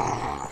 Ah.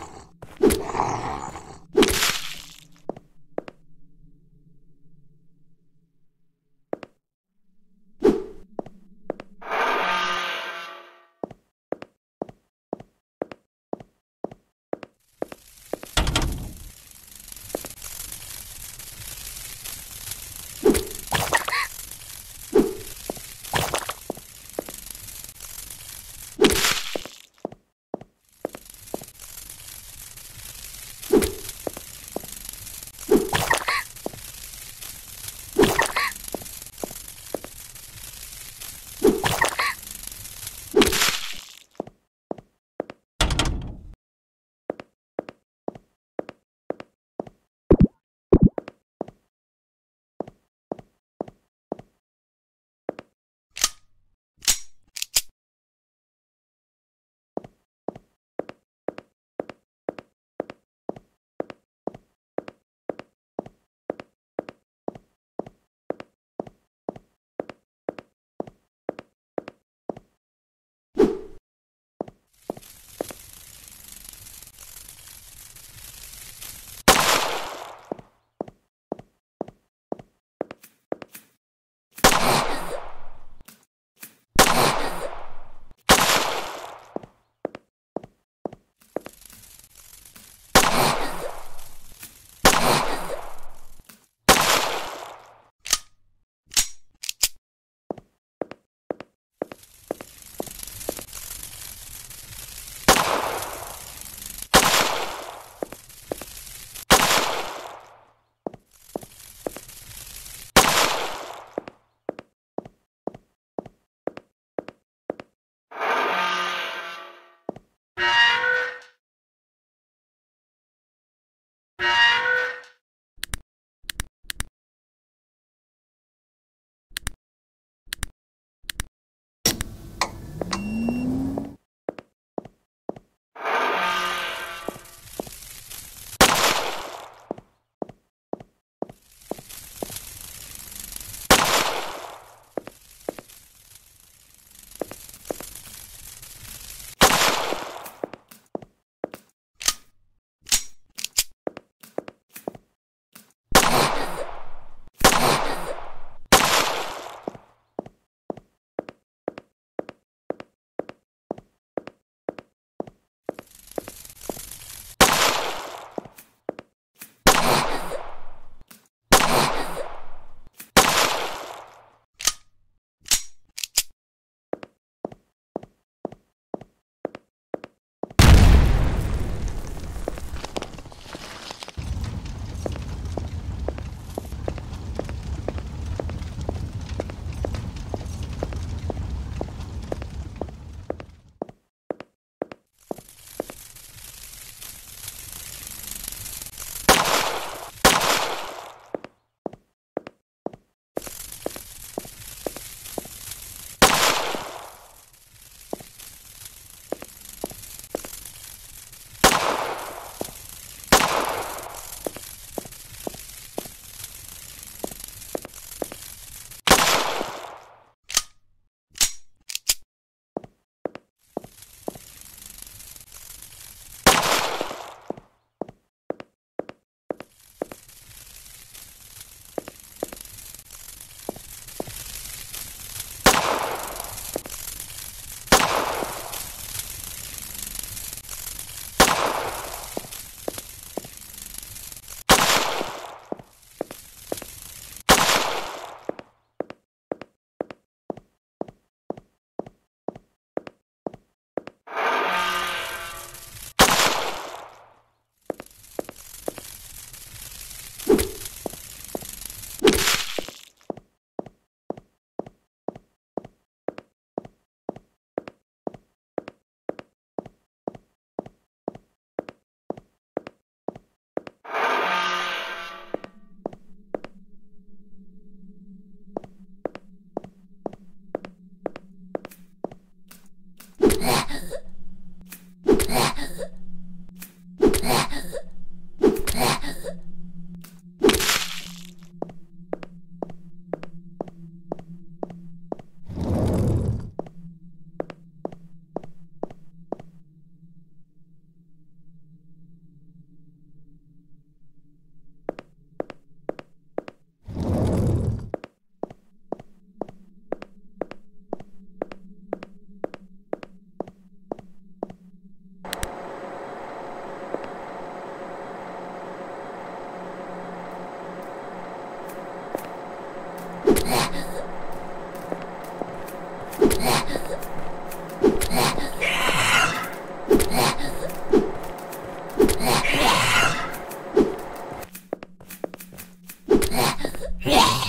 Yeah.